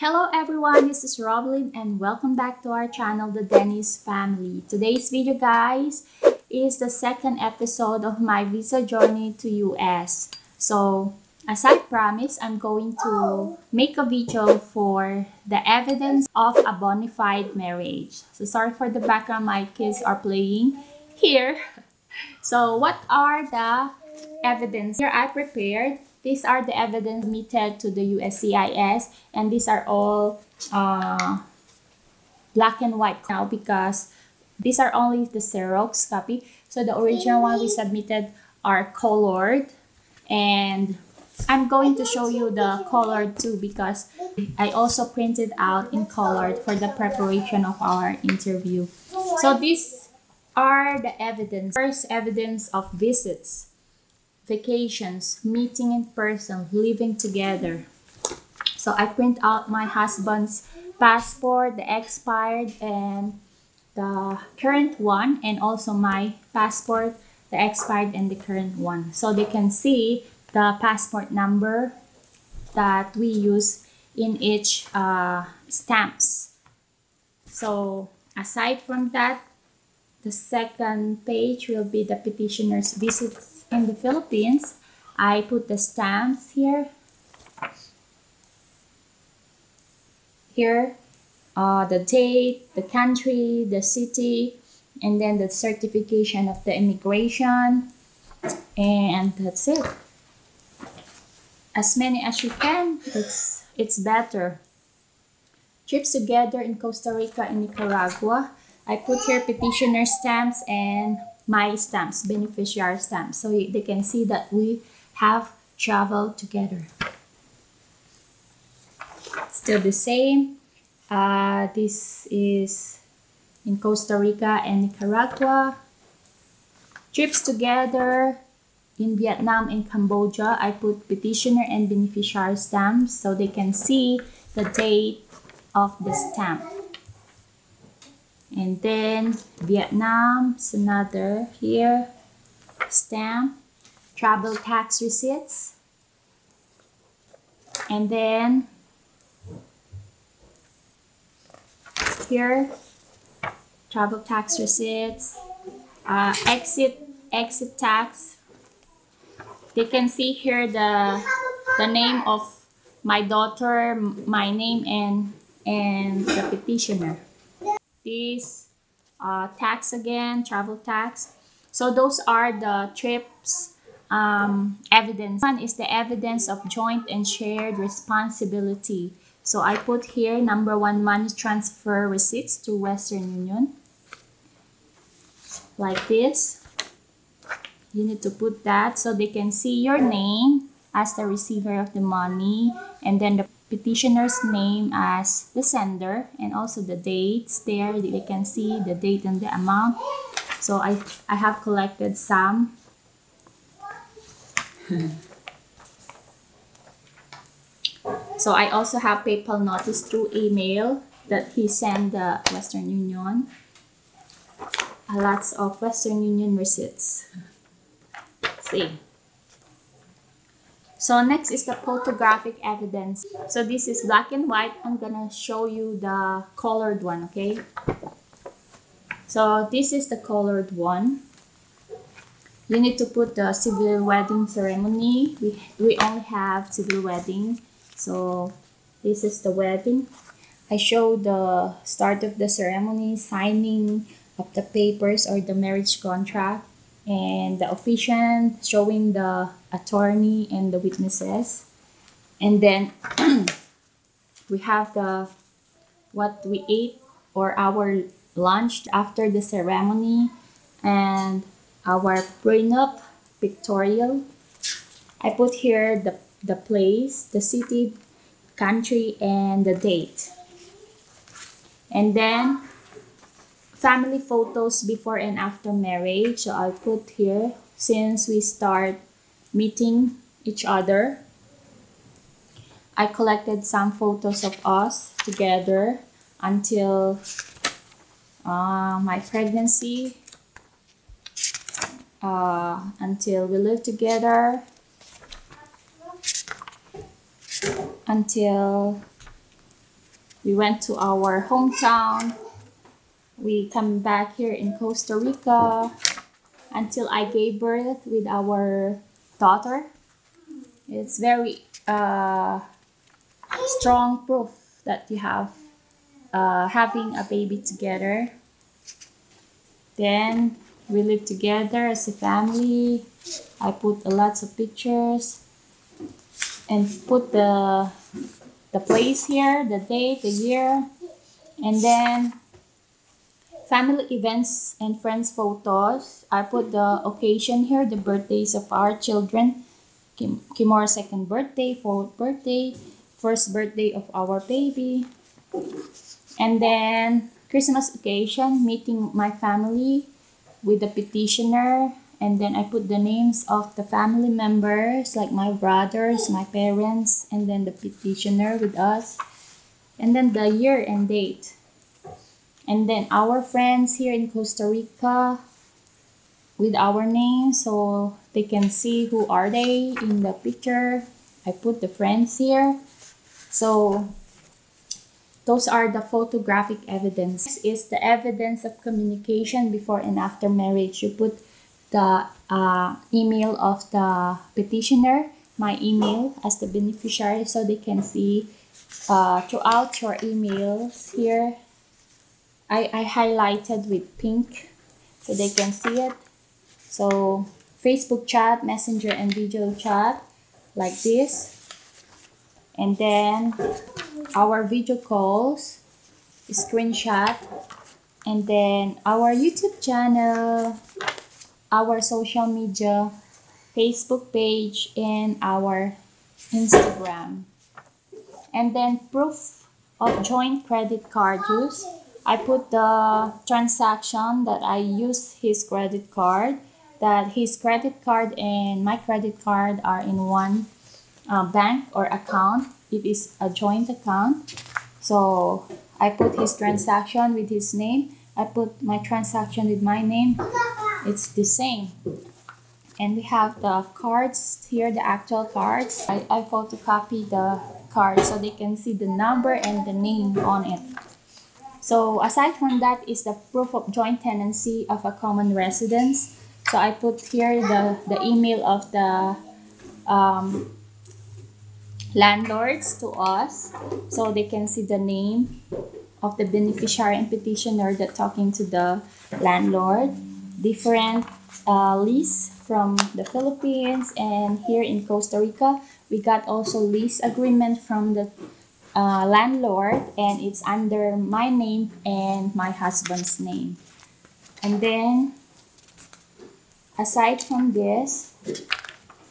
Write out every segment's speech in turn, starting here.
Hello everyone, this is Robelyn and welcome back to our channel, The Dennis Family. Today's video guys is the second episode of my visa journey to US. So as I promised, I'm going to oh. make a video for the evidence of a bona fide marriage. So sorry for the background, my kids are playing here. So what are the evidence? Here I prepared these are the evidence submitted to the USCIS and these are all uh, black and white now because these are only the Xerox copy. So the original one we submitted are colored and I'm going to show you the colored too because I also printed out in colored for the preparation of our interview. So these are the evidence. First evidence of visits vacations, meeting in person, living together. So I print out my husband's passport, the expired and the current one, and also my passport, the expired and the current one. So they can see the passport number that we use in each uh, stamps. So aside from that, the second page will be the petitioner's visits in the Philippines, I put the stamps here. Here, uh, the date, the country, the city, and then the certification of the immigration. And that's it. As many as you can, it's, it's better. Trips together in Costa Rica and Nicaragua. I put here petitioner stamps and my stamps, beneficiary stamps. So they can see that we have traveled together. Still the same. Uh, this is in Costa Rica and Nicaragua. Trips together in Vietnam and Cambodia. I put petitioner and beneficiary stamps so they can see the date of the stamp and then Vietnam is another here. Stamp. Travel tax receipts. And then here travel tax receipts uh, exit exit tax. They can see here the the name of my daughter my name and and the petitioner this uh, tax again, travel tax. So those are the trips um, evidence. One is the evidence of joint and shared responsibility. So I put here number one money transfer receipts to Western Union. Like this. You need to put that so they can see your name as the receiver of the money and then the petitioner's name as the sender and also the dates there. They can see the date and the amount. So I, I have collected some. So I also have PayPal notice through email that he sent the Western Union. Lots of Western Union receipts. See so next is the photographic evidence. So this is black and white. I'm gonna show you the colored one, okay? So this is the colored one. You need to put the civil wedding ceremony. We, we only have civil wedding. So this is the wedding. I show the start of the ceremony, signing of the papers or the marriage contract and the officiant showing the attorney and the witnesses. And then we have the what we ate or our lunch after the ceremony and our prenup pictorial. I put here the the place the city country and the date. And then family photos before and after marriage. So I'll put here since we start meeting each other. I collected some photos of us together until uh, my pregnancy, uh, until we lived together, until we went to our hometown. We come back here in Costa Rica until I gave birth with our daughter. It's very uh, strong proof that you have uh, having a baby together. Then we live together as a family. I put lots of pictures and put the the place here, the date, the year, and then family events and friends photos. I put the occasion here, the birthdays of our children. Kim, Khimora's second birthday, fourth birthday, first birthday of our baby. And then Christmas occasion, meeting my family with the petitioner. And then I put the names of the family members, like my brothers, my parents, and then the petitioner with us. And then the year and date. And then our friends here in Costa Rica with our names so they can see who are they in the picture. I put the friends here. So those are the photographic evidence. This is the evidence of communication before and after marriage. You put the uh, email of the petitioner, my email as the beneficiary so they can see uh, throughout your emails here. I, I highlighted with pink so they can see it. So Facebook chat, messenger and video chat like this. And then our video calls, screenshot, and then our YouTube channel, our social media, Facebook page, and our Instagram. And then proof of joint credit card use. I put the transaction that I use his credit card, that his credit card and my credit card are in one uh, bank or account. It is a joint account. So I put his transaction with his name. I put my transaction with my name. It's the same. And we have the cards here, the actual cards. I, I photocopy the card so they can see the number and the name on it. So aside from that is the proof of joint tenancy of a common residence. So I put here the, the email of the um, landlords to us so they can see the name of the beneficiary and petitioner that talking to the landlord different uh, lease from the philippines and here in costa rica we got also lease agreement from the uh, landlord and it's under my name and my husband's name and then aside from this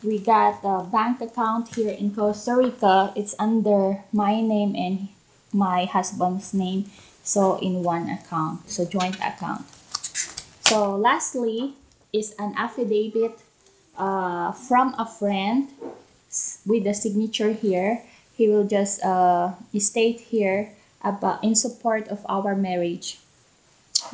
we got a bank account here in Costa Rica. It's under my name and my husband's name. So in one account, so joint account. So lastly is an affidavit uh, from a friend with the signature here. He will just uh, state here about in support of our marriage.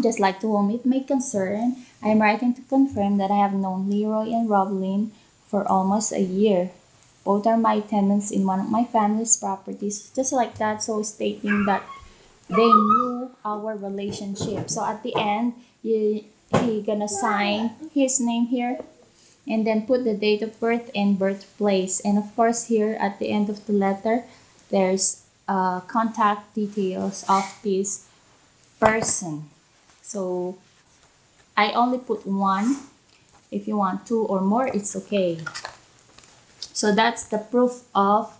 Just like to whom it may concern, I am writing to confirm that I have known Leroy and Robelyn for almost a year. Both are my tenants in one of my family's properties, just like that. So stating that they knew our relationship. So at the end, you, he gonna sign his name here and then put the date of birth and birthplace. And of course here at the end of the letter, there's uh, contact details of this person. So I only put one if you want two or more, it's okay. So that's the proof of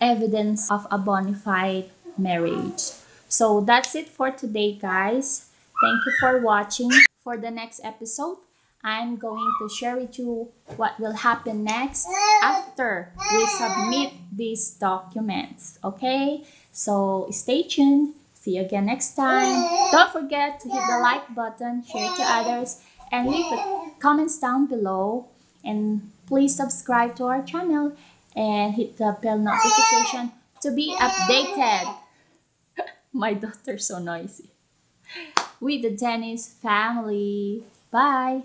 evidence of a bona fide marriage. So that's it for today, guys. Thank you for watching. For the next episode, I'm going to share with you what will happen next after we submit these documents. Okay? So stay tuned. See you again next time. Don't forget to hit the like button, share to others, and leave the comments down below and please subscribe to our channel and hit the bell notification to be updated my daughter's so noisy with the Dennis family bye